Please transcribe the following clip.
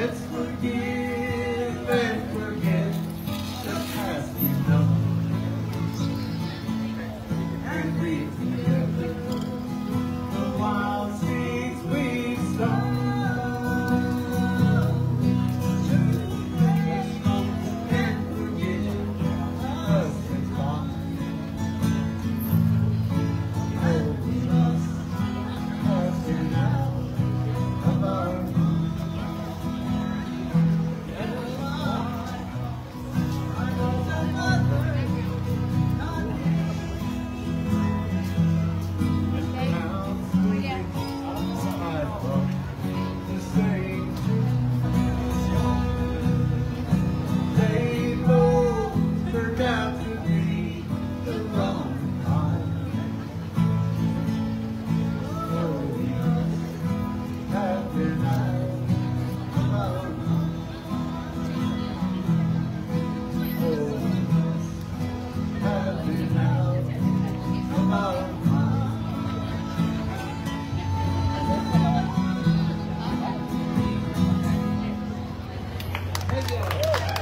Let's forgive おい!